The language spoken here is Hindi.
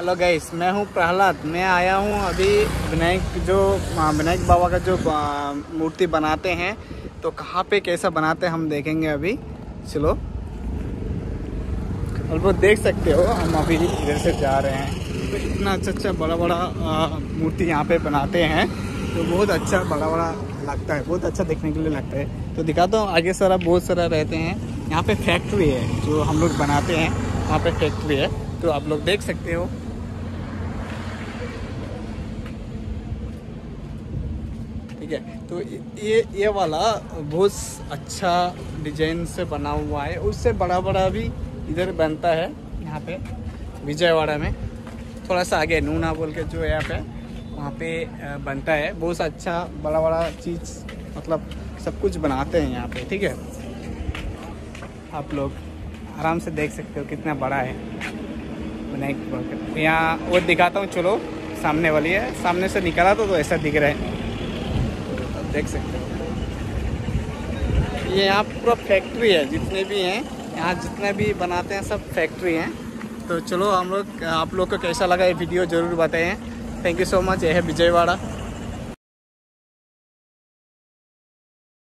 हेलो गाइस मैं हूँ प्रहलाद। मैं आया हूँ अभी विनायक जो विनायक बाबा का जो मूर्ति बनाते हैं। तो कहाँ पे कैसा बनाते हैं हम देखेंगे अभी। चलो। और देख सकते हो, हम अभी इधर से जा रहे हैं। तो इतना अच्छा अच्छा बड़ा बड़ा मूर्ति यहाँ पे बनाते हैं। तो बहुत अच्छा बड़ा बड़ा लगता है। बहुत अच्छा देखने के लिए लगता है। तो दिखाता हूँ आगे सारा बहुत सारा रहते हैं। यहाँ पे फैक्ट्री है, जो हम लोग बनाते हैं। वहाँ पे फैक्ट्री है। तो आप लोग देख सकते हो। ठीक है। तो ये ये वाला बहुत अच्छा डिज़ाइन से बना हुआ है। उससे बड़ा बड़ा भी इधर बनता है यहाँ पे विजयवाड़ा में। थोड़ा सा आगे नूना बोल के जो ऐप है वहाँ पे बनता है। बहुत अच्छा बड़ा बड़ा चीज़ मतलब सब कुछ बनाते हैं यहाँ पे ठीक है। आप लोग आराम से देख सकते हो कितना बड़ा है। विनायक यहाँ वो दिखाता हूँ चलो सामने वाली है। सामने से निकला तो, तो ऐसा दिख रहा है। देख सकते हो। ये यहाँ पूरा फैक्ट्री है, जितने भी हैं, यहाँ जितने भी बनाते हैं, सब फैक्ट्री हैं। तो चलो हम लोग, आप लोग को कैसा लगा ये वीडियो ज़रूर बताएँ। थैंक यू सो मच यह है विजयवाड़ा।